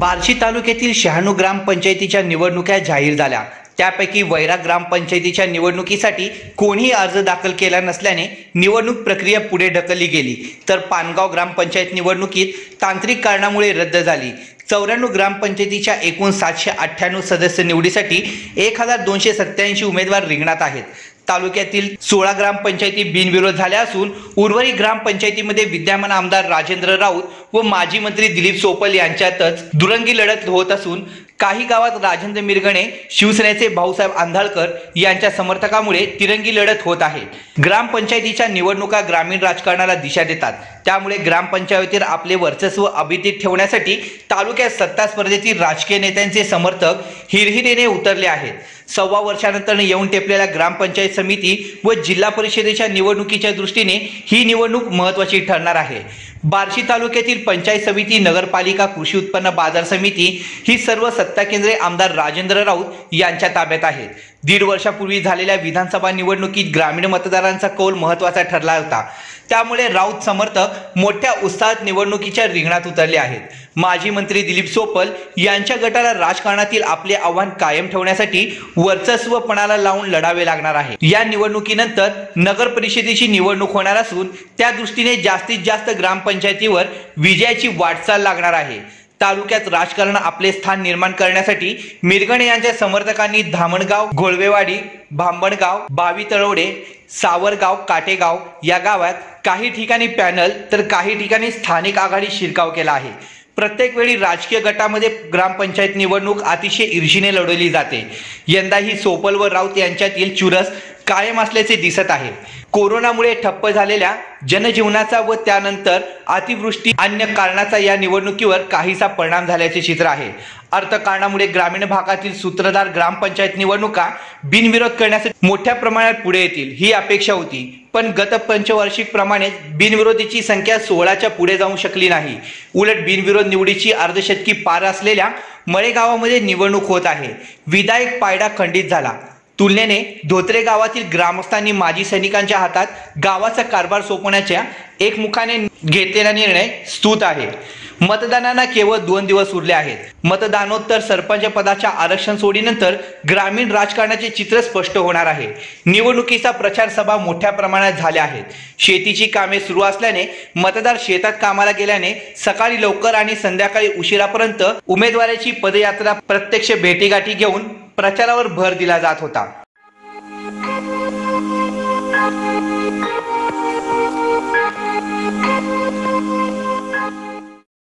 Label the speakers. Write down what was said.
Speaker 1: बार्शी तालुक्यातील शहाणू ग्रामपंचायतीच्या निवडणुका जाहीर झाल्या. त्यापैकी वैरा ग्रामपंचायतीच्या निवडणुकीसाठी कोणीही अर्ज दाखल केला नसल्याने निवडणूक प्रक्रिया पुढे ढकलली गेली. तर पानगाव ग्रामपंचायत निवडणुकीत तांत्रिक कारणामुळे रद्द झाली. चौऱ्याण्णव ग्रामपंचायतीच्या एकूण सातशे अठ्ठ्याण्णव सदस्य निवडीसाठी एक हजार दोनशे सत्त्याऐंशी उमेदवार रिंगणात आहेत. तालुक्यातील सोळा ग्रामपंचायती बिनविरोध झाल्या असून उर्वरित ग्रामपंचायतीमध्ये विद्यमान आमदार राजेंद्र राऊत व माजी मंत्री दिलीप सोपल यांच्यातच दुरंगी लढत होत असून काही गावात राजेंद्र मिरगणे शिवसेनेचे भाऊसाहेब आंधाळकर यांच्या समर्थकामुळे तिरंगी लढत होत आहे. ग्रामपंचायतीच्या निवडणुका ग्रामीण राजकारणाला दिशा देतात. त्यामुळे ग्रामपंचायतीवर आपले वर्चस्व अभिजित ठेवण्यासाठी तालुक्यात सत्ता स्पर्धेतील राजकीय नेत्यांचे समर्थक हिरहिरेने उतरले आहेत. सव्वा वर्षानंतर येऊन टेपलेल्या ग्रामपंचायत समिती व जिल्हा परिषदेच्या निवडणुकीच्या दृष्टीने ही निवडणूक महत्वाची ठरणार आहे. बार्शी तालुक्यातील पंचायत समिती नगरपालिका कृषी उत्पन्न बाजार समिती ही सर्व सत्ता केंद्रे आमदार राजेंद्र राऊत यांच्या ताब्यात आहेत. दीड वर्षापूर्वी झालेल्या विधानसभा निवडणुकीत ग्रामीण मतदारांचा कौल महत्त्वाचा ठरला होता. त्यामुळे राऊत समर्थक मोठ्या उत्साहात निवडणुकीच्या रिंगणात उतरले आहेत. माजी मंत्री दिलीप सोपल यांच्या गटाला राजकारणातील आपले आव्हान कायम ठेवण्यासाठी वर्चस्वपणाला लावून लढावे लागणार आहे. या निवडणुकीनंतर नगर परिषदेची निवडणूक होणार असून त्या दृष्टीने जास्तीत जास्त ग्रामपंचायतीवर विजयाची वाटचाल लागणार आहे. तालुक्यात राजकारण आपले स्थान निर्माण करण्यासाठी मिरगणे यांच्या समर्थकांनी धामणगाव घोळवेवाडी भांबणगाव बावी तळवडे सावरगाव काटेगाव या गावात काही ठिकाणी पॅनल तर काही ठिकाणी स्थानिक आघाडी शिरकाव केला आहे. प्रत्येक वेळी राजकीय गटामध्ये ग्रामपंचायत निवडणूक अतिशय ईर्षीने लढवली जाते. यंदाही सोपल व राऊत यांच्यातील चुरस कायम असल्याचे दिसत आहे. कोरोनामुळे ठप्प झालेल्या जनजीवनाचा व त्यानंतर अतिवृष्टी अन्य कारणाचा या निवडणुकीवर काहीसा परिणाम झाल्याचे चित्र आहे. अर्थकारणामुळे ग्रामीण भागातील सूत्रधार ग्रामपंचायत निवडणुका बिनविरोध करण्यासाठी मोठ्या प्रमाणात पुढे येतील ही अपेक्षा होती. पण गत पंचवार्षिक प्रमाणे बिनविरोधीची संख्या सोळाच्या पुढे जाऊ शकली नाही. उलट बिनविरोध निवडीची अर्धशतकी पार असलेल्या मळेगावामध्ये निवडणूक होत आहे. विधायक पायडा खंडित झाला. तुलनेने धोत्रे गावातील ग्रामस्थांनी माजी सैनिकांच्या हातात गावाचा कारभार सोपवण्याच्या एकमुखाने घेतलेला निर्णय स्तुत आहे. मतदानांना केवळ दोन दिवस उरले आहेत. मतदानोत्तर सरपंच पदाच्या आरक्षण सोडीनंतर ग्रामीण राजकारणाचे चित्र स्पष्ट होणार आहे. निवडणुकीचा प्रचार सभा मोठ्या प्रमाणात झाल्या आहेत. शेतीची कामे सुरू असल्याने मतदार शेतात कामाला गेल्याने सकाळी लवकर आणि संध्याकाळी उशिरापर्यंत उमेदवाराची पदयात्रा प्रत्यक्ष भेटीगाठी घेऊन प्रचारावर भर दिला जात होता.